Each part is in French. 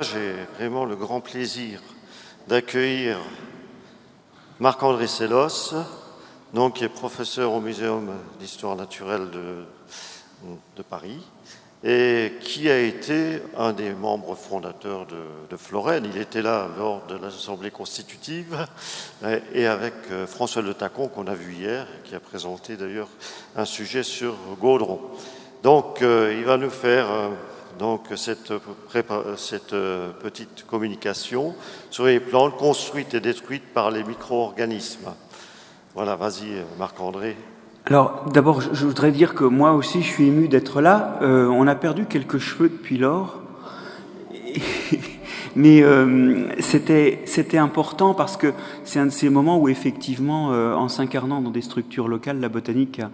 J'ai vraiment le grand plaisir d'accueillir Marc-André Sellos, donc, qui est professeur au Muséum d'histoire naturelle de, Paris et qui a été un des membres fondateurs de, de Florène. Il était là lors de l'Assemblée constitutive et avec euh, François Le Tacon qu'on a vu hier, qui a présenté d'ailleurs un sujet sur Gaudron. Donc, euh, il va nous faire euh, donc cette, euh, petite communication sur les plantes construites et détruites par les micro-organismes. Voilà, vas-y Marc-André. Alors d'abord, je voudrais dire que moi aussi, je suis ému d'être là. Euh, on a perdu quelques cheveux depuis lors. Mais euh, c'était important parce que c'est un de ces moments où effectivement, en s'incarnant dans des structures locales, la botanique a,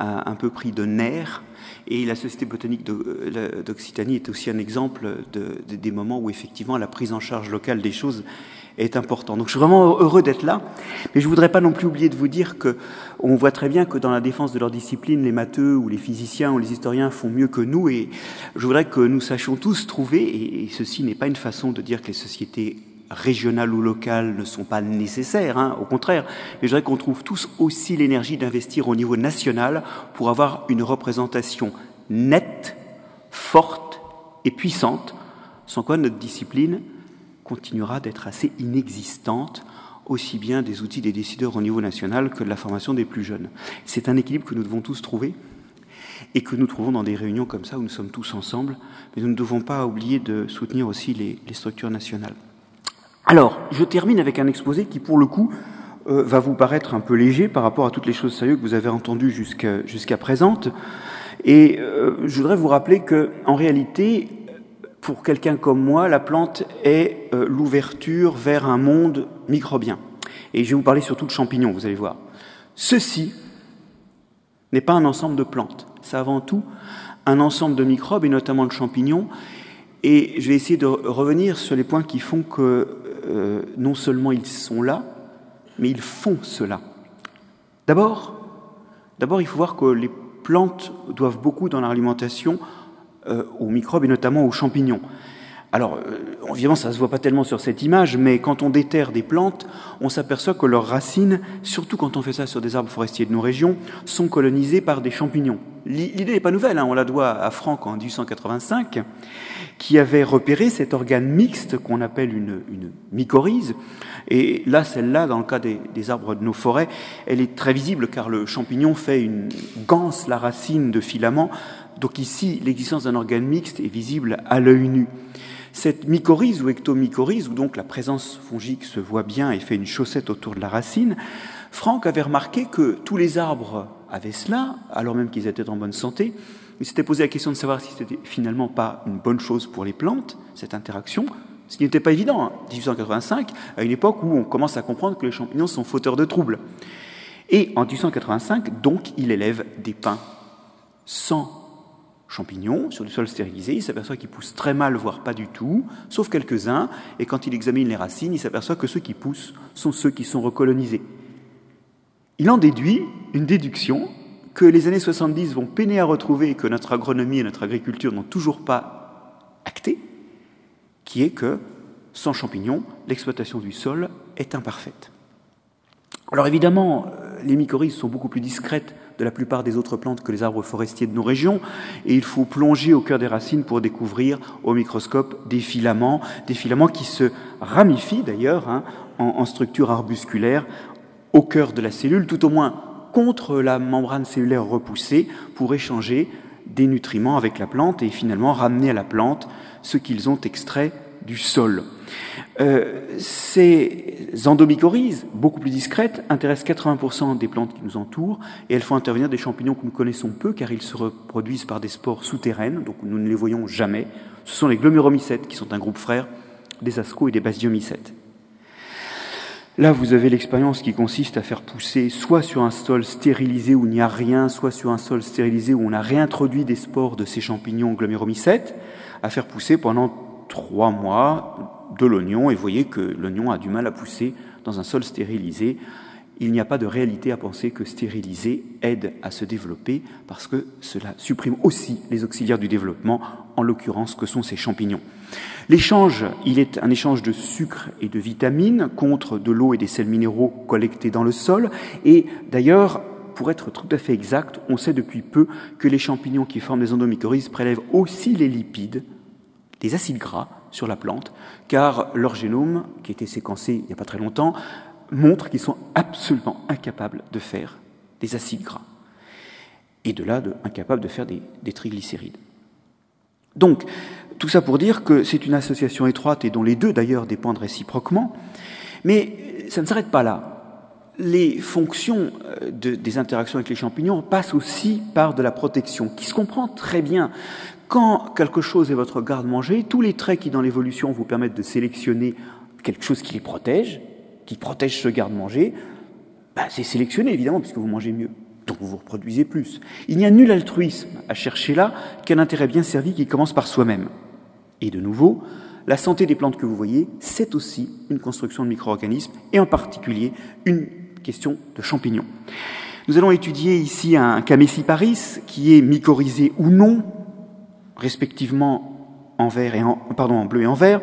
a un peu pris de nerfs. Et la Société botanique euh, d'Occitanie est aussi un exemple de, des moments où effectivement la prise en charge locale des choses est importante. Donc je suis vraiment heureux d'être là, mais je voudrais pas non plus oublier de vous dire que on voit très bien que dans la défense de leur discipline, les matheux ou les physiciens ou les historiens font mieux que nous, et je voudrais que nous sachions tous trouver, et, ceci n'est pas une façon de dire que les sociétés régionales ou locales ne sont pas nécessaires, hein, au contraire, mais je voudrais qu'on trouve tous aussi l'énergie d'investir au niveau national pour avoir une représentation nette, forte et puissante, sans quoi notre discipline continuera d'être assez inexistante, aussi bien des outils des décideurs au niveau national que de la formation des plus jeunes. C'est un équilibre que nous devons tous trouver et que nous trouvons dans des réunions comme ça où nous sommes tous ensemble, mais nous ne devons pas oublier de soutenir aussi les, les structures nationales. Alors, je termine avec un exposé qui, pour le coup, euh, va vous paraître un peu léger par rapport à toutes les choses sérieuses que vous avez entendues jusqu'à présent. Et euh, je voudrais vous rappeler que, en réalité, pour quelqu'un comme moi, la plante est euh, l'ouverture vers un monde microbien. Et je vais vous parler surtout de champignons, vous allez voir. Ceci n'est pas un ensemble de plantes, c'est avant tout un ensemble de microbes et notamment de champignons. Et je vais essayer de revenir sur les points qui font que euh, non seulement ils sont là, mais ils font cela. D'abord, d'abord, il faut voir que les plantes doivent beaucoup dans l'alimentation euh, aux microbes et notamment aux champignons. Alors, euh, évidemment, ça ne se voit pas tellement sur cette image, mais quand on déterre des plantes, on s'aperçoit que leurs racines, surtout quand on fait ça sur des arbres forestiers de nos régions, sont colonisées par des champignons. L'idée n'est pas nouvelle, hein, on la doit à Franck en 1885, qui avait repéré cet organe mixte qu'on appelle une, une, mycorhize. Et là, celle-là, dans le cas des, des, arbres de nos forêts, elle est très visible car le champignon fait une ganse la racine de filament. Donc ici, l'existence d'un organe mixte est visible à l'œil nu. Cette mycorhize ou ectomycorhize, où donc la présence fongique se voit bien et fait une chaussette autour de la racine, Franck avait remarqué que tous les arbres avaient cela, alors même qu'ils étaient en bonne santé. Il s'était posé la question de savoir si c'était finalement pas une bonne chose pour les plantes, cette interaction, ce qui n'était pas évident, en hein. 1885, à une époque où on commence à comprendre que les champignons sont fauteurs de troubles. Et en 1885, donc, il élève des pins sans champignons sur du sol stérilisé, il s'aperçoit qu'ils poussent très mal, voire pas du tout, sauf quelques-uns, et quand il examine les racines, il s'aperçoit que ceux qui poussent sont ceux qui sont recolonisés. Il en déduit une déduction que les années 70 vont peiner à retrouver et que notre agronomie et notre agriculture n'ont toujours pas acté, qui est que sans champignons, l'exploitation du sol est imparfaite. Alors évidemment, euh, les mycorhizes sont beaucoup plus discrètes de la plupart des autres plantes que les arbres forestiers de nos régions, et il faut plonger au cœur des racines pour découvrir au microscope des filaments, des filaments qui se ramifient d'ailleurs hein, en, en structure arbusculaire au cœur de la cellule, tout au moins contre la membrane cellulaire repoussée, pour échanger des nutriments avec la plante et finalement ramener à la plante ce qu'ils ont extrait du sol. Euh, ces endomycorhizes, beaucoup plus discrètes, intéressent 80% des plantes qui nous entourent et elles font intervenir des champignons que nous connaissons peu car ils se reproduisent par des spores souterraines, donc nous ne les voyons jamais. Ce sont les gloméromycètes qui sont un groupe frère des asco et des basidiomycètes. Là, vous avez l'expérience qui consiste à faire pousser soit sur un sol stérilisé où il n'y a rien, soit sur un sol stérilisé où on a réintroduit des spores de ces champignons gloméromycètes, à faire pousser pendant trois mois de l'oignon. Et vous voyez que l'oignon a du mal à pousser dans un sol stérilisé il n'y a pas de réalité à penser que stériliser aide à se développer, parce que cela supprime aussi les auxiliaires du développement, en l'occurrence que sont ces champignons. L'échange, il est un échange de sucre et de vitamines contre de l'eau et des sels minéraux collectés dans le sol, et d'ailleurs, pour être tout à fait exact, on sait depuis peu que les champignons qui forment les endomycorhizes prélèvent aussi les lipides, les acides gras sur la plante, car leur génome, qui été séquencé il n'y a pas très longtemps, montrent qu'ils sont absolument incapables de faire des acides gras. Et de là, incapables de faire des, des triglycérides. Donc, tout ça pour dire que c'est une association étroite et dont les deux d'ailleurs dépendent réciproquement, mais ça ne s'arrête pas là. Les fonctions euh, de, des interactions avec les champignons passent aussi par de la protection, qui se comprend très bien. Quand quelque chose est votre garde-manger, tous les traits qui dans l'évolution vous permettent de sélectionner quelque chose qui les protège, qui protège ce garde-manger, bah, c'est sélectionné évidemment puisque vous mangez mieux. Donc vous vous reproduisez plus. Il n'y a nul altruisme à chercher là qu'un intérêt bien servi qui commence par soi-même. Et de nouveau, la santé des plantes que vous voyez, c'est aussi une construction de micro-organismes et en particulier une question de champignons. Nous allons étudier ici un Camesiparis qui est mycorhizé ou non, respectivement en bleu et en vert.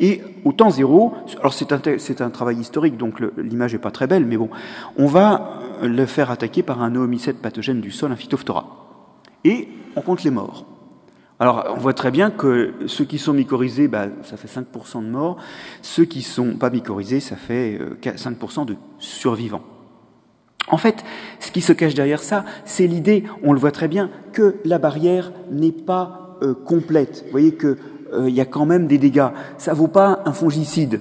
Et au temps zéro, alors c'est un, c'est un travail historique, donc l'image n'est pas très belle, mais bon, on va le faire attaquer par un oomycète pathogène du sol, un phytophthora. Et on compte les morts. Alors, on voit très bien que ceux qui sont mycorhizés, bah, ça fait 5% de morts. Ceux qui sont pas mycorhizés, ça fait 5% euh, de survivants. En fait, ce qui se cache derrière ça, c'est l'idée, on le voit très bien, que la barrière n'est pas euh. Vous voyez qu'il euh, y a quand même des dégâts. Ça vaut pas un fongicide,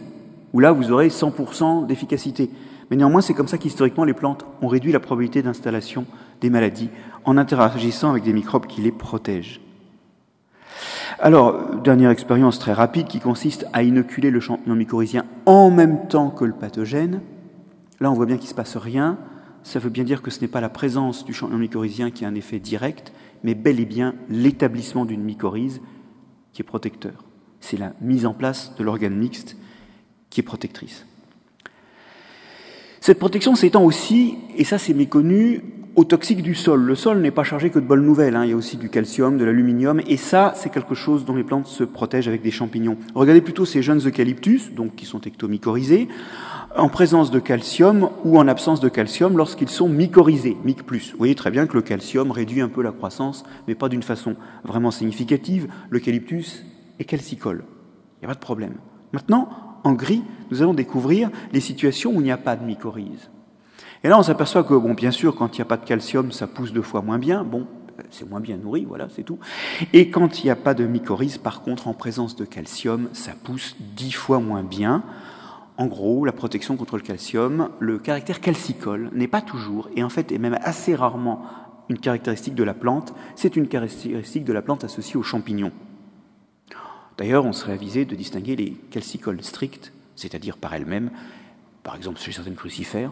où là vous aurez 100% d'efficacité. Mais néanmoins, c'est comme ça qu'historiquement les plantes ont réduit la probabilité d'installation des maladies en interagissant avec des microbes qui les protègent. Alors, dernière expérience très rapide qui consiste à inoculer le champignon mycorhizien en même temps que le pathogène. Là, on voit bien qu'il ne se passe rien. Ça veut bien dire que ce n'est pas la présence du champignon mycorhizien qui a un effet direct, mais bel et bien l'établissement d'une mycorhize qui est protecteur. C'est la mise en place de l'organe mixte qui est protectrice. Cette protection s'étend aussi, et ça c'est méconnu, au toxique du sol. Le sol n'est pas chargé que de bonnes nouvelles, hein. il y a aussi du calcium, de l'aluminium, et ça c'est quelque chose dont les plantes se protègent avec des champignons. Regardez plutôt ces jeunes eucalyptus, donc qui sont ectomycorhizés, en présence de calcium ou en absence de calcium lorsqu'ils sont mycorhizés, myc+. Vous voyez très bien que le calcium réduit un peu la croissance, mais pas d'une façon vraiment significative. L'eucalyptus est calcicole. Il n'y a pas de problème. Maintenant, en gris, nous allons découvrir les situations où il n'y a pas de mycorhize. Et là, on s'aperçoit que, bon, bien sûr, quand il n'y a pas de calcium, ça pousse deux fois moins bien. Bon, c'est moins bien nourri, voilà, c'est tout. Et quand il n'y a pas de mycorhize, par contre, en présence de calcium, ça pousse dix fois moins bien. En gros, la protection contre le calcium, le caractère calcicole n'est pas toujours, et en fait est même assez rarement une caractéristique de la plante, c'est une caractéristique de la plante associée aux champignons. D'ailleurs, on serait avisé de distinguer les calcicoles strictes, c'est-à-dire par elles-mêmes, par exemple chez certaines crucifères,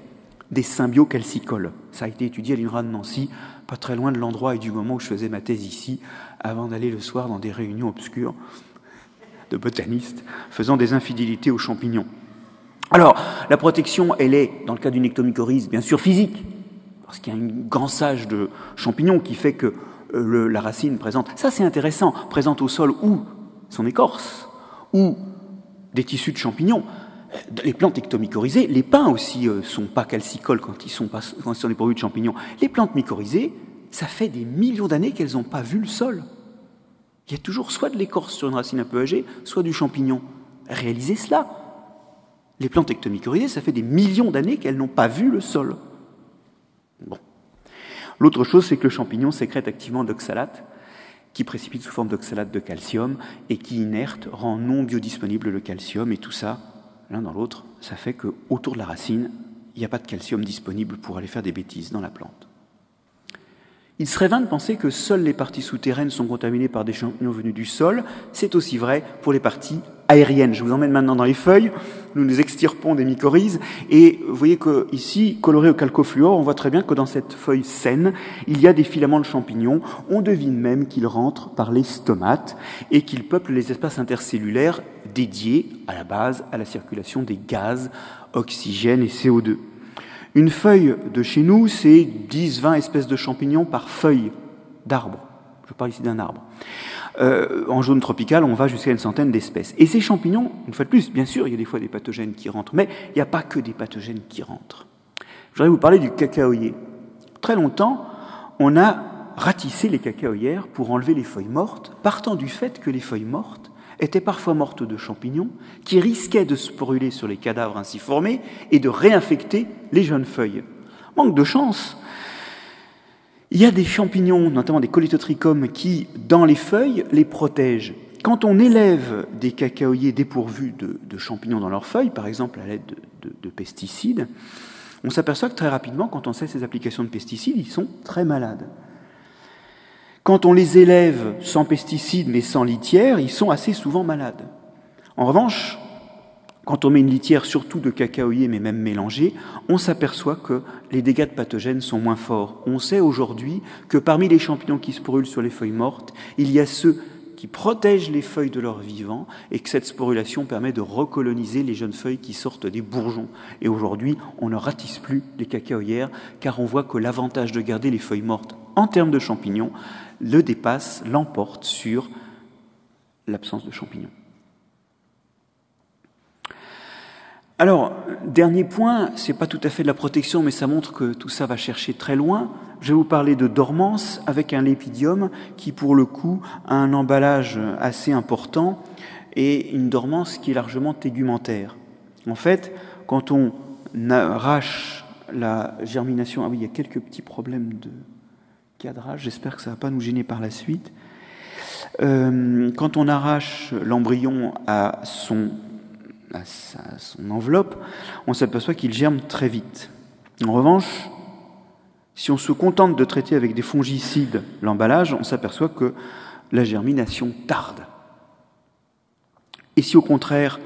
des symbiocalcicoles. Ça a été étudié à l'INRA de Nancy, pas très loin de l'endroit et du moment où je faisais ma thèse ici, avant d'aller le soir dans des réunions obscures de botanistes faisant des infidélités aux champignons. Alors, la protection, elle est, dans le cas d'une ectomycorhize, bien sûr physique, parce qu'il y a un gansage de champignons qui fait que euh, la racine présente, ça c'est intéressant, présente au sol ou son écorce, ou des tissus de champignons. Euh, les plantes ectomycorhizées, les pins aussi euh, sont pas calcicoles quand ils sont, pas, quand ils sont dépourvus de champignons. Les plantes mycorhizées, ça fait des millions d'années qu'elles n'ont pas vu le sol. Il y a toujours soit de l'écorce sur une racine un peu âgée, soit du champignon. Réalisez cela. Les plantes ectomycorhizées, ça fait des millions d'années qu'elles n'ont pas vu le sol. Bon. L'autre chose, c'est que le champignon sécrète activement d'oxalate, qui précipite sous forme d'oxalate de calcium et qui inerte rend non biodisponible le calcium. Et tout ça, l'un dans l'autre, ça fait qu'autour de la racine, il n'y a pas de calcium disponible pour aller faire des bêtises dans la plante. Il serait vain de penser que seules les parties souterraines sont contaminées par des champignons venus du sol. C'est aussi vrai pour les parties aériennes. Je vous emmène maintenant dans les feuilles. Nous nous extirpons des mycorhizes. Et vous voyez que ici, coloré au calcofluor, on voit très bien que dans cette feuille saine, il y a des filaments de champignons. On devine même qu'ils rentrent par les stomates et qu'ils peuplent les espaces intercellulaires dédiés à la base à la circulation des gaz, oxygène et CO2. Une feuille de chez nous, c'est 10-20 espèces de champignons par feuille d'arbre. Je parle ici d'un arbre. Euh, en jaune tropical, on va jusqu'à une centaine d'espèces. Et ces champignons, une fois de plus, bien sûr, il y a des fois des pathogènes qui rentrent, mais il n'y a pas que des pathogènes qui rentrent. Je voudrais vous parler du cacaoyer. Très longtemps, on a ratissé les cacaoyères pour enlever les feuilles mortes, partant du fait que les feuilles mortes étaient parfois mortes de champignons qui risquaient de se brûler sur les cadavres ainsi formés et de réinfecter les jeunes feuilles. Manque de chance, il y a des champignons, notamment des colétotrichomes, qui, dans les feuilles, les protègent. Quand on élève des cacaoyers dépourvus de, champignons dans leurs feuilles, par exemple à l'aide de, pesticides, on s'aperçoit que très rapidement, quand on sait ces applications de pesticides, ils sont très malades. Quand on les élève sans pesticides mais sans litière, ils sont assez souvent malades. En revanche, quand on met une litière surtout de cacaoyer, mais même mélangée, on s'aperçoit que les dégâts de pathogènes sont moins forts. On sait aujourd'hui que parmi les champignons qui se brûlent sur les feuilles mortes, il y a ceux qui protègent les feuilles de leur vivant et que cette sporulation permet de recoloniser les jeunes feuilles qui sortent des bourgeons. Et aujourd'hui, on ne ratisse plus les cacaoyères car on voit que l'avantage de garder les feuilles mortes en termes de champignons le dépasse, l'emporte sur l'absence de champignons. Alors, dernier point, c'est pas tout à fait de la protection, mais ça montre que tout ça va chercher très loin. Je vais vous parler de dormance avec un lépidium qui, pour le coup, a un emballage assez important et une dormance qui est largement tégumentaire. En fait, quand on arrache la germination, ah oui, il y a quelques petits problèmes de j'espère que ça ne va pas nous gêner par la suite. Euh, quand on arrache l'embryon à son à son enveloppe, on s'aperçoit qu'il germe très vite. En revanche, si on se contente de traiter avec des fongicides l'emballage, on s'aperçoit que la germination tarde. Et si au contraire,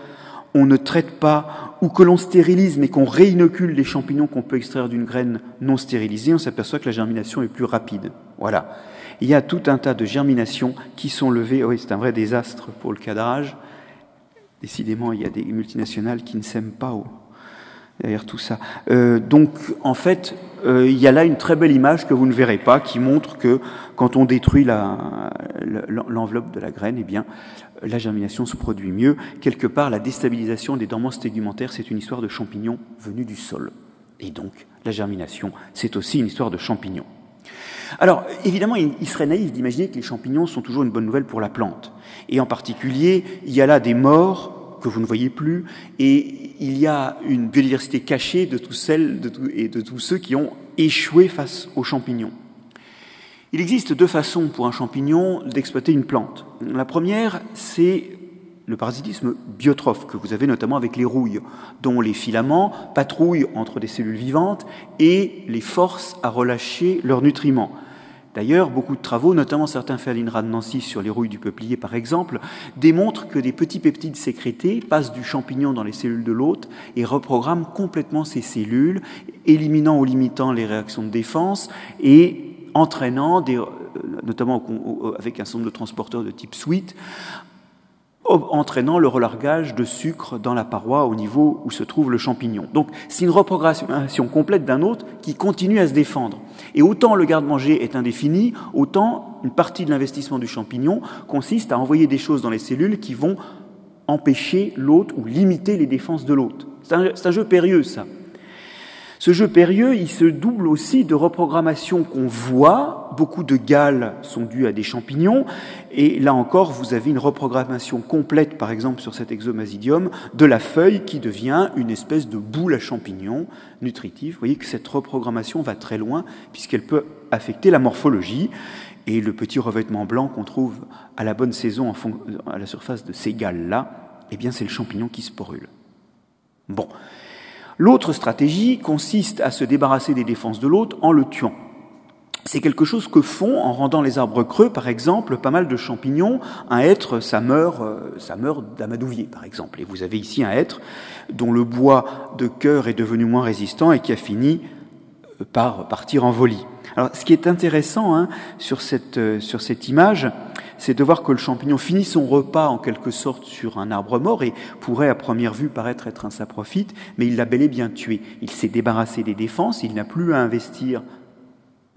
on ne traite pas ou que l'on stérilise mais qu'on réinocule les champignons qu'on peut extraire d'une graine non stérilisée, on s'aperçoit que la germination est plus rapide. Voilà. Il y a tout un tas de germinations qui sont levées. Oui, c'est un vrai désastre pour le cadrage. Décidément, il y a des multinationales qui ne s'aiment pas derrière tout ça. Euh, donc, en fait, euh, il y a là une très belle image que vous ne verrez pas, qui montre que quand on détruit l'enveloppe de la graine, eh bien, la germination se produit mieux. Quelque part, la déstabilisation des dormances tégumentaires, c'est une histoire de champignons venus du sol. Et donc, la germination, c'est aussi une histoire de champignons. Alors, évidemment, il serait naïf d'imaginer que les champignons sont toujours une bonne nouvelle pour la plante. Et en particulier, il y a là des morts que vous ne voyez plus, et il y a une biodiversité cachée de, celles, et de tous ceux qui ont échoué face aux champignons. Il existe deux façons pour un champignon d'exploiter une plante. La première, c'est le parasitisme biotrophe que vous avez notamment avec les rouilles, dont les filaments patrouillent entre des cellules vivantes et les forcent à relâcher leurs nutriments. D'ailleurs, beaucoup de travaux, notamment certains faits à l'INRA de Nancy sur les rouilles du peuplier par exemple, démontrent que des petits peptides sécrétés passent du champignon dans les cellules de l'hôte et reprogramment complètement ces cellules, éliminant ou limitant les réactions de défense et entraînant, des, euh, notamment avec un nombre de transporteurs de type suite, entraînant le relargage de sucre dans la paroi au niveau où se trouve le champignon. Donc c'est une reprogrammation complète d'un hôte qui continue à se défendre. Et autant le garde-manger est indéfini, autant une partie de l'investissement du champignon consiste à envoyer des choses dans les cellules qui vont empêcher l'hôte ou limiter les défenses de l'hôte. C'est un, un, jeu périlleux, ça. Ce jeu périlleux, il se double aussi de reprogrammation qu'on voit. Beaucoup de gales sont dues à des champignons. Et là encore, vous avez une reprogrammation complète, par exemple sur cet exomasidium, de la feuille qui devient une espèce de boule à champignons nutritive. Vous voyez que cette reprogrammation va très loin puisqu'elle peut affecter la morphologie. Et le petit revêtement blanc qu'on trouve à la bonne saison à la surface de ces gales-là, eh bien c'est le champignon qui se brûle. Bon. L'autre stratégie consiste à se débarrasser des défenses de l'hôte en le tuant. C'est quelque chose que font, en rendant les arbres creux, par exemple, pas mal de champignons. Un hêtre, ça meurt, euh, ça meurt d'amadouvier, par exemple. Et vous avez ici un hêtre dont le bois de cœur est devenu moins résistant et qui a fini euh, par partir en volie. Alors, ce qui est intéressant hein, sur, cette, euh, sur cette image, c'est de voir que le champignon finit son repas en quelque sorte sur un arbre mort et pourrait à première vue paraître être un saprophyte, mais il l'a bel et bien tué. Il s'est débarrassé des défenses, il n'a plus à investir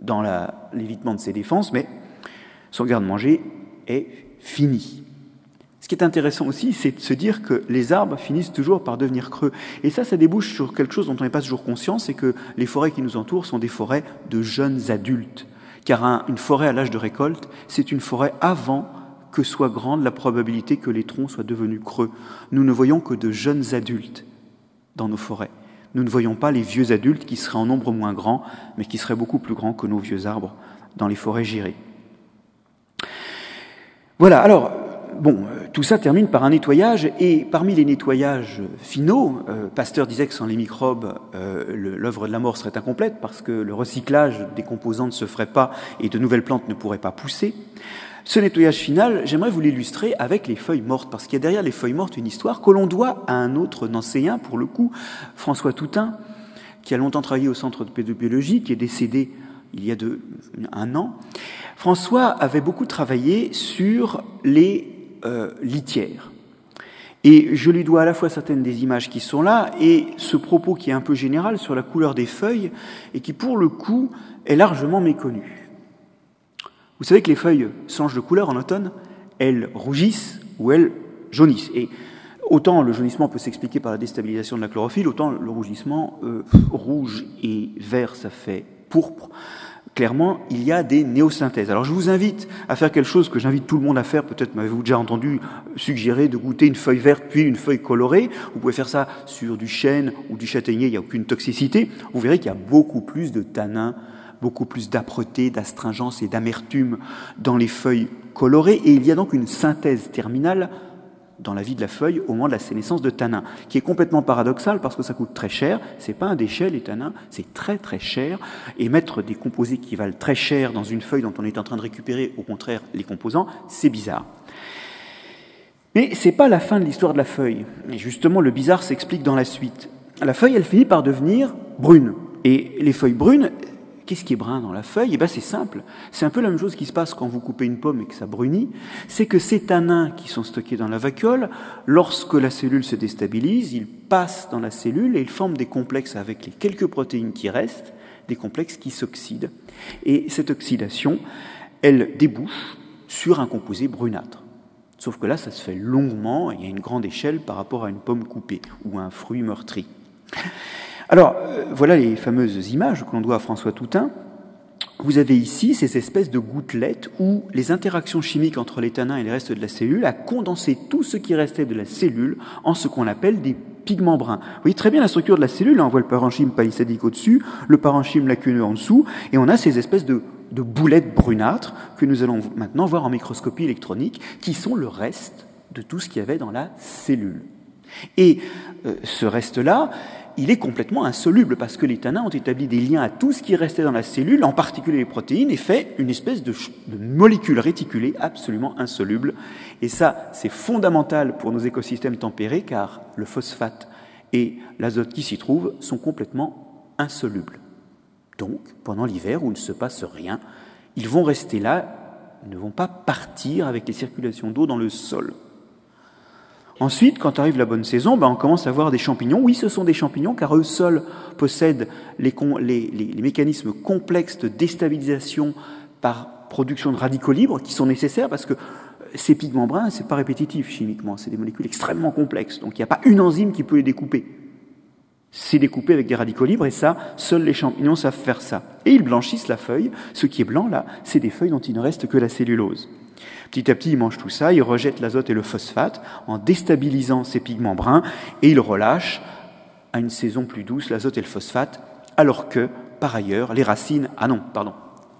dans l'évitement de ses défenses, mais son garde-manger est fini. Ce qui est intéressant aussi, c'est de se dire que les arbres finissent toujours par devenir creux. Et ça, ça débouche sur quelque chose dont on n'est pas toujours conscient, c'est que les forêts qui nous entourent sont des forêts de jeunes adultes. Car une forêt à l'âge de récolte, c'est une forêt avant que soit grande la probabilité que les troncs soient devenus creux. Nous ne voyons que de jeunes adultes dans nos forêts. Nous ne voyons pas les vieux adultes qui seraient en nombre moins grand, mais qui seraient beaucoup plus grands que nos vieux arbres dans les forêts gérées. Voilà, alors, bon, euh, tout ça termine par un nettoyage, et parmi les nettoyages finaux, euh, Pasteur disait que sans les microbes, euh, l'œuvre de la mort serait incomplète, parce que le recyclage des composants ne se ferait pas et de nouvelles plantes ne pourraient pas pousser. Ce nettoyage final, j'aimerais vous l'illustrer avec les feuilles mortes, parce qu'il y a derrière les feuilles mortes une histoire que l'on doit à un autre nancéen, pour le coup, François Toutain, qui a longtemps travaillé au centre de pédobiologie, qui est décédé il y a un an. François avait beaucoup travaillé sur les euh, litières. Et je lui dois à la fois certaines des images qui sont là et ce propos qui est un peu général sur la couleur des feuilles et qui, pour le coup, est largement méconnu. Vous savez que les feuilles changent de couleur en automne, elles rougissent ou elles jaunissent. Et autant le jaunissement peut s'expliquer par la déstabilisation de la chlorophylle, autant le rougissement euh, rouge et vert, ça fait pourpre. Clairement, il y a des néosynthèses. Alors je vous invite à faire quelque chose que j'invite tout le monde à faire. Peut-être m'avez-vous déjà entendu suggérer de goûter une feuille verte puis une feuille colorée. Vous pouvez faire ça sur du chêne ou du châtaignier, il n'y a aucune toxicité. Vous verrez qu'il y a beaucoup plus de tanins beaucoup plus d'âpreté, d'astringence et d'amertume dans les feuilles colorées, et il y a donc une synthèse terminale dans la vie de la feuille au moment de la sénescence de tanins, qui est complètement paradoxal parce que ça coûte très cher. C'est pas un déchet les tanins, c'est très très cher. Et mettre des composés qui valent très cher dans une feuille dont on est en train de récupérer, au contraire, les composants, c'est bizarre. Mais c'est pas la fin de l'histoire de la feuille. Et justement, le bizarre s'explique dans la suite. La feuille, elle finit par devenir brune. Et les feuilles brunes, Qu'est-ce qui est brun dans la feuille? Eh bien, c'est simple. C'est un peu la même chose qui se passe quand vous coupez une pomme et que ça brunit. C'est que ces tanins qui sont stockés dans la vacuole, lorsque la cellule se déstabilise, ils passent dans la cellule et ils forment des complexes avec les quelques protéines qui restent, des complexes qui s'oxydent. Et cette oxydation, elle débouche sur un composé brunâtre. Sauf que là, ça se fait longuement et à une grande échelle par rapport à une pomme coupée ou à un fruit meurtri. Alors, euh, voilà les fameuses images que l'on doit à François Toutain. Vous avez ici ces espèces de gouttelettes où les interactions chimiques entre les tanins et les restes de la cellule a condensé tout ce qui restait de la cellule en ce qu'on appelle des pigments bruns. Vous voyez très bien la structure de la cellule, hein. on voit le parenchyme palissadique au-dessus, le parenchyme lacuneux en dessous, et on a ces espèces de, de boulettes brunâtres que nous allons maintenant voir en microscopie électronique, qui sont le reste de tout ce qu'il y avait dans la cellule. Et euh, ce reste-là, il est complètement insoluble parce que les tanins ont établi des liens à tout ce qui restait dans la cellule, en particulier les protéines, et fait une espèce de, molécule réticulée absolument insoluble. Et ça, c'est fondamental pour nos écosystèmes tempérés car le phosphate et l'azote qui s'y trouvent sont complètement insolubles. Donc, pendant l'hiver où il ne se passe rien, ils vont rester là, ne vont pas partir avec les circulations d'eau dans le sol. Ensuite, quand arrive la bonne saison, ben, on commence à voir des champignons. Oui, ce sont des champignons, car eux seuls possèdent les, mécanismes complexes de déstabilisation par production de radicaux libres qui sont nécessaires parce que ces pigments bruns, c'est pas répétitif chimiquement, c'est des molécules extrêmement complexes. Donc il n'y a pas une enzyme qui peut les découper. C'est découpé avec des radicaux libres et ça, seuls les champignons savent faire ça. Et ils blanchissent la feuille. Ce qui est blanc là, c'est des feuilles dont il ne reste que la cellulose. Petit à petit, il mange tout ça, il rejette l'azote et le phosphate en déstabilisant ces pigments bruns et il relâche à une saison plus douce l'azote et le phosphate, alors que, par ailleurs, les racines, ah non, pardon,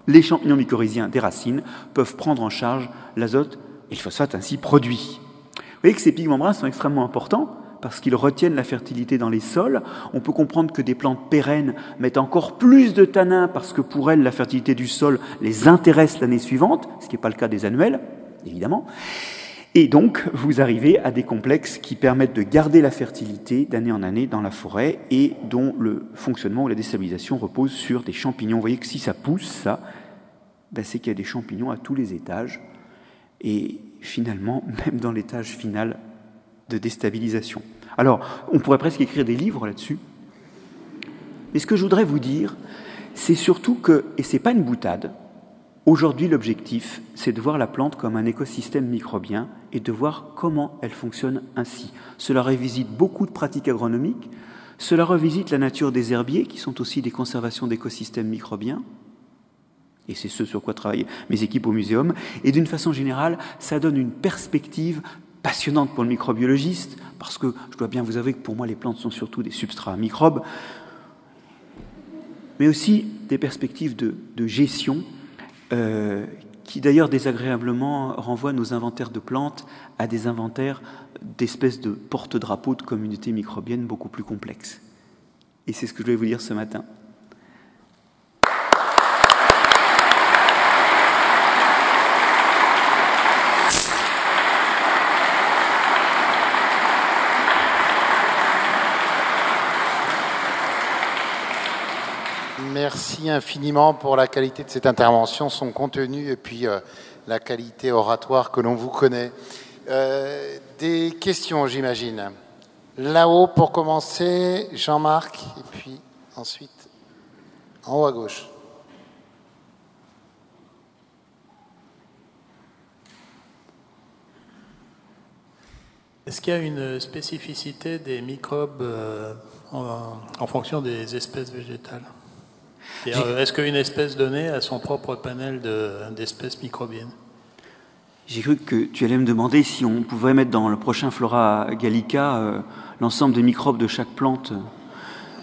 les champignons mycorhiziens des racines peuvent prendre en charge l'azote et le phosphate ainsi produit. Vous voyez que ces pigments bruns sont extrêmement importants parce qu'ils retiennent la fertilité dans les sols. On peut comprendre que des plantes pérennes mettent encore plus de tanins parce que pour elles, la fertilité du sol les intéresse l'année suivante, ce qui n'est pas le cas des annuels évidemment. Et donc, vous arrivez à des complexes qui permettent de garder la fertilité d'année en année dans la forêt et dont le fonctionnement ou la déstabilisation repose sur des champignons. Vous voyez que si ça pousse, ça, ben c'est qu'il y a des champignons à tous les étages et finalement même dans l'étage final de déstabilisation. Alors, on pourrait presque écrire des livres là-dessus. Mais ce que je voudrais vous dire, c'est surtout que, et ce n'est pas une boutade, aujourd'hui l'objectif, c'est de voir la plante comme un écosystème microbien et de voir comment elle fonctionne ainsi. Cela revisite beaucoup de pratiques agronomiques, cela revisite la nature des herbiers, qui sont aussi des conservations d'écosystèmes microbiens, et c'est ce sur quoi travaillent mes équipes au muséum, et d'une façon générale, ça donne une perspective passionnante pour le microbiologiste, parce que je dois bien vous avouer que pour moi les plantes sont surtout des substrats microbes, mais aussi des perspectives de, gestion, euh, qui d'ailleurs désagréablement renvoient nos inventaires de plantes à des inventaires d'espèces de porte-drapeaux de communautés microbiennes beaucoup plus complexes. Et c'est ce que je vais vous dire ce matin. Infiniment pour la qualité de cette intervention, son contenu et puis euh, la qualité oratoire que l'on vous connaît. Euh, des questions, j'imagine. Là-haut, pour commencer, Jean-Marc, et puis ensuite en haut à gauche. Est-ce qu'il y a une spécificité des microbes euh, en fonction des espèces végétales? Est-ce qu'une espèce donnée a son propre panel d'espèces microbiennes J'ai cru que tu allais me demander si on pouvait mettre dans le prochain Flora Gallica euh, l'ensemble des microbes de chaque plante.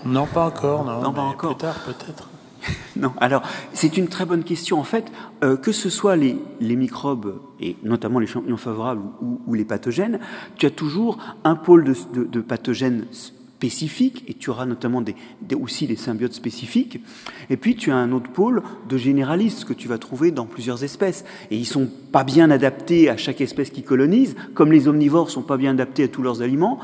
Non, pas encore. Non, pas encore. Plus tard, peut-être. non, alors c'est une très bonne question. En fait, euh, que ce soit les, microbes, et notamment les champignons favorables ou, les pathogènes, tu as toujours un pôle de, de, de pathogènes spécifiques, et tu auras notamment des, aussi des symbiotes spécifiques. Et puis tu as un autre pôle de généralistes que tu vas trouver dans plusieurs espèces. Et ils sont pas bien adaptés à chaque espèce qui colonise, comme les omnivores sont pas bien adaptés à tous leurs aliments.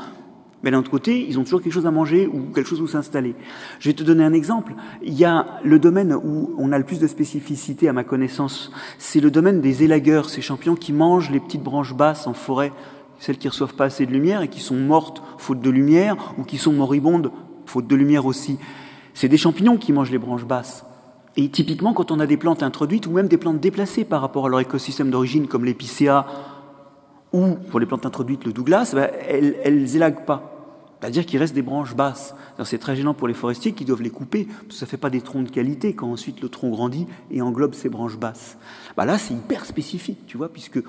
Mais d'un autre côté, ils ont toujours quelque chose à manger ou quelque chose où s'installer. Je vais te donner un exemple. Il y a le domaine où on a le plus de spécificité à ma connaissance, c'est le domaine des élagueurs, ces champignons qui mangent les petites branches basses en forêt celles qui reçoivent pas assez de lumière et qui sont mortes faute de lumière ou qui sont moribondes faute de lumière aussi. C'est des champignons qui mangent les branches basses. Et typiquement, quand on a des plantes introduites ou même des plantes déplacées par rapport à leur écosystème d'origine, comme l'épicéa ou pour les plantes introduites le Douglas, ben, elles, elles élaguent pas. C'est-à-dire qu'il reste des branches basses. C'est très gênant pour les forestiers qui doivent les couper, parce que ça ne fait pas des troncs de qualité quand ensuite le tronc grandit et englobe ces branches basses. Ben là, c'est hyper spécifique, tu vois, puisque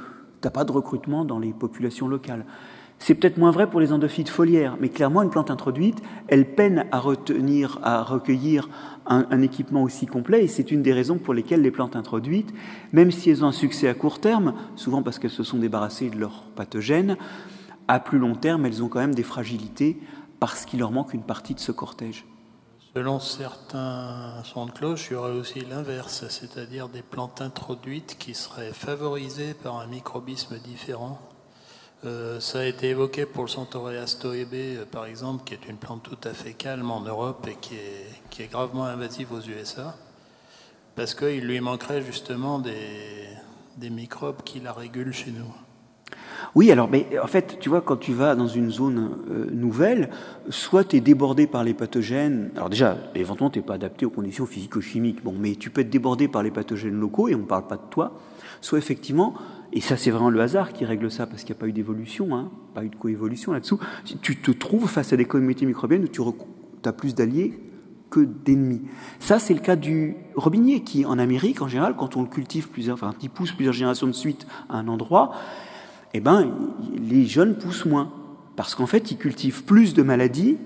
tu pas de recrutement dans les populations locales. C'est peut-être moins vrai pour les endophytes foliaires, mais clairement, une plante introduite, elle peine à retenir, à recueillir un, équipement aussi complet, et c'est une des raisons pour lesquelles les plantes introduites, même si elles ont un succès à court terme, souvent parce qu'elles se sont débarrassées de leurs pathogènes, à plus long terme, elles ont quand même des fragilités parce qu'il leur manque une partie de ce cortège. Selon certains sons de cloche, il y aurait aussi l'inverse, c'est-à-dire des plantes introduites qui seraient favorisées par un microbisme différent. Euh, ça a été évoqué pour le Centaurea stoebe, euh, par exemple, qui est une plante tout à fait calme en Europe et qui est, gravement invasive aux USA, parce qu'il lui manquerait justement des microbes qui la régulent chez nous. Oui, alors, mais en fait, tu vois, quand tu vas dans une zone euh, nouvelle, soit tu es débordé par les pathogènes. Alors, déjà, éventuellement, tu n'es pas adapté aux conditions physico-chimiques. Bon, mais tu peux être débordé par les pathogènes locaux et on ne parle pas de toi. Soit effectivement, et ça, c'est vraiment le hasard qui règle ça parce qu'il n'y a pas eu d'évolution, hein, pas eu de coévolution là-dessous. Tu te trouves face à des communautés microbiennes où tu as plus d'alliés que d'ennemis. Ça, c'est le cas du robinier qui, en Amérique, en général, quand on le cultive plusieurs, enfin, il pousse plusieurs générations de suite à un endroit, eh ben, les jeunes poussent moins. Parce qu'en fait, ils cultivent plus de maladies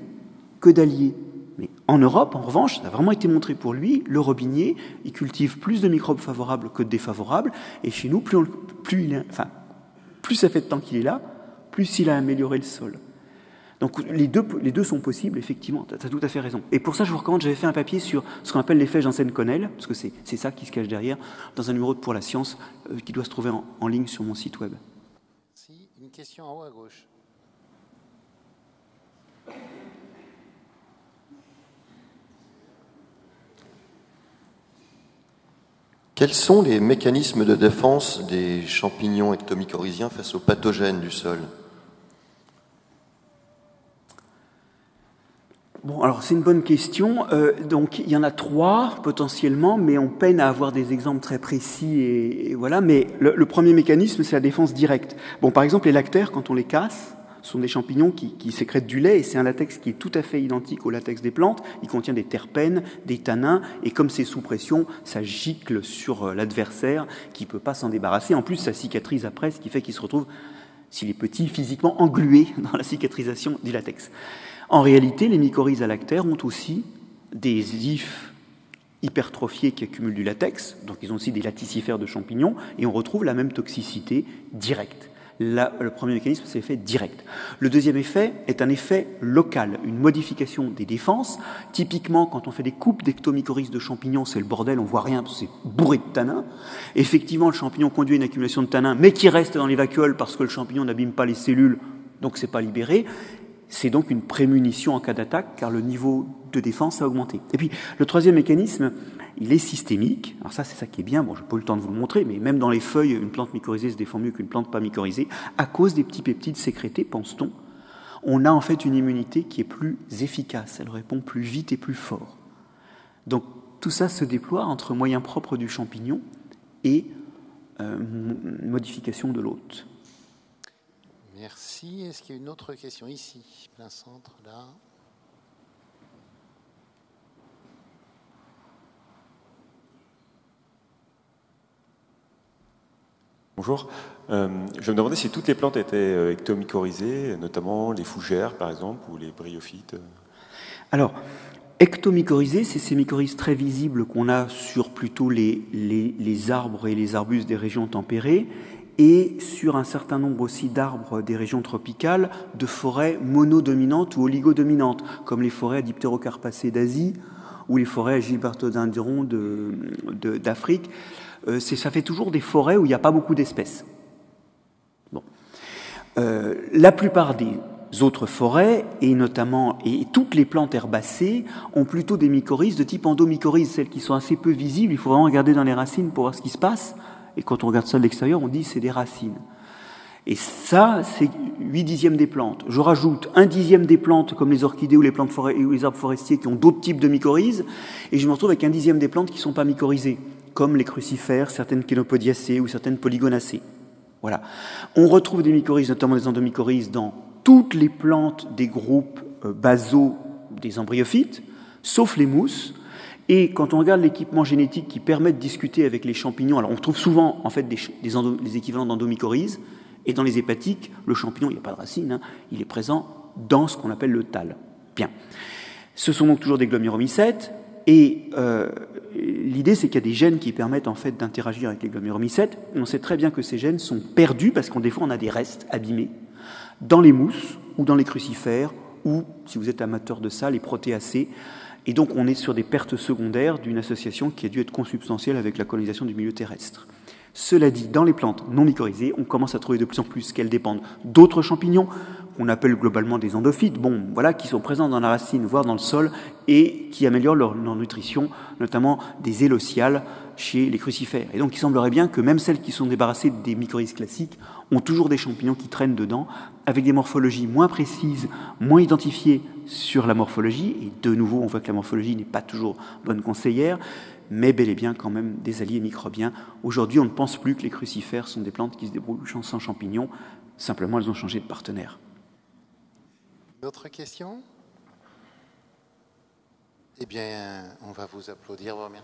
que d'alliés. Mais en Europe, en revanche, ça a vraiment été montré pour lui, le robinier, il cultive plus de microbes favorables que de défavorables. Et chez nous, plus, plus, il plus ça fait de temps qu'il est là, plus il a amélioré le sol. Donc les deux, sont possibles, effectivement, tu as tout à fait raison. Et pour ça, je vous recommande, j'avais fait un papier sur ce qu'on appelle l'effet Janssen-Connell, parce que c'est ça qui se cache derrière, dans un numéro Pour la science euh, qui doit se trouver en ligne sur mon site web question en haut à gauche. Quels sont les mécanismes de défense des champignons ectomycorhiziens face aux pathogènes du sol? Bon, alors c'est une bonne question. Euh, donc il y en a trois potentiellement, mais on peine à avoir des exemples très précis. Et, voilà. Mais le, premier mécanisme, c'est la défense directe. Bon, par exemple, les lactaires, quand on les casse, sont des champignons qui, qui sécrètent du lait, et c'est un latex qui est tout à fait identique au latex des plantes. Il contient des terpènes, des tanins, et comme c'est sous pression, ça gicle sur euh, l'adversaire qui peut pas s'en débarrasser. En plus, ça cicatrise après, ce qui fait qu'il se retrouve, s'il est petit, physiquement englué dans la cicatrisation du latex. En réalité, les mycorhizes lactaires ont aussi des ifs hypertrophiés qui accumulent du latex, donc ils ont aussi des laticifères de champignons, et on retrouve la même toxicité directe. le premier mécanisme, c'est l'effet direct. Le deuxième effet est un effet local, une modification des défenses. Typiquement, quand on fait des coupes d'ectomycorhizes de champignons, c'est le bordel, on voit rien, c'est bourré de tanins. Effectivement, le champignon conduit à une accumulation de tanins, mais qui reste dans les vacuoles parce que le champignon n'abîme pas les cellules, donc c'est pas libéré. C'est donc une prémunition en cas d'attaque, car le niveau de défense a augmenté. Et puis, le troisième mécanisme, il est systémique. Alors ça, c'est ça qui est bien. Bon, je n'ai pas eu le temps de vous le montrer, mais même dans les feuilles, une plante mycorhizée se défend mieux qu'une plante pas mycorhizée. À cause des petits peptides sécrétés, pense-t-on, on a en fait une immunité qui est plus efficace. Elle répond plus vite et plus fort. Donc, tout ça se déploie entre moyens propres du champignon et euh, modification de l'hôte. Merci. Est-ce qu'il y a une autre question ici, plein centre, là? Bonjour. Euh, je me demandais si toutes les plantes étaient euh, ectomycorhizées, notamment les fougères par exemple ou les bryophytes. Alors, ectomycorhizées, c'est ces mycorhizes très visibles qu'on a sur plutôt les, les, les, arbres et les arbustes des régions tempérées et sur un certain nombre aussi d'arbres des régions tropicales, de forêts monodominantes ou oligodominantes, comme les forêts dipterocarpacées d'Asie ou les forêts gilbertodendron d'Afrique. Euh, ça fait toujours des forêts où il n'y a pas beaucoup d'espèces. Bon. Euh, la plupart des autres forêts, et notamment et toutes les plantes herbacées, ont plutôt des mycorhizes de type endomycorhizes, celles qui sont assez peu visibles. Il faut vraiment regarder dans les racines pour voir ce qui se passe. Et quand on regarde ça de l'extérieur, on dit c'est des racines. Et ça, c'est 8 dixièmes des plantes. Je rajoute un dixième des plantes, comme les orchidées ou les, arbres forestiers, qui ont d'autres types de mycorhizes, et je me retrouve avec un dixième des plantes qui ne sont pas mycorhizées, comme les crucifères, certaines chénopodiacées ou certaines polygonacées. Voilà. On retrouve des mycorhizes, notamment des endomycorhizes, dans toutes les plantes des groupes euh, basaux des embryophytes, sauf les mousses, et quand on regarde l'équipement génétique qui permet de discuter avec les champignons, alors on trouve souvent en fait des, équivalents d'endomycorhizes, et dans les hépatiques, le champignon, il n'y a pas de racine, hein, il est présent dans ce qu'on appelle le tal. Bien. Ce sont donc toujours des gloméromycètes, et euh, l'idée c'est qu'il y a des gènes qui permettent en fait d'interagir avec les gloméromycètes. On sait très bien que ces gènes sont perdus parce qu'en des fois on a des restes abîmés dans les mousses ou dans les crucifères ou, si vous êtes amateur de ça, les protéacées et donc on est sur des pertes secondaires d'une association qui a dû être consubstantielle avec la colonisation du milieu terrestre. Cela dit, dans les plantes non mycorhizées, on commence à trouver de plus en plus qu'elles dépendent d'autres champignons, qu'on appelle globalement des endophytes, bon, voilà, qui sont présents dans la racine, voire dans le sol, et qui améliorent leur, nutrition, notamment des élociales chez les crucifères. Et donc il semblerait bien que même celles qui sont débarrassées des mycorhizes classiques ont toujours des champignons qui traînent dedans, avec des morphologies moins précises, moins identifiées sur la morphologie, et de nouveau on voit que la morphologie n'est pas toujours bonne conseillère, mais bel et bien quand même des alliés microbiens. Aujourd'hui on ne pense plus que les crucifères sont des plantes qui se débrouillent sans champignons, simplement elles ont changé de partenaire. D'autres questions? Eh bien, on va vous applaudir, vous.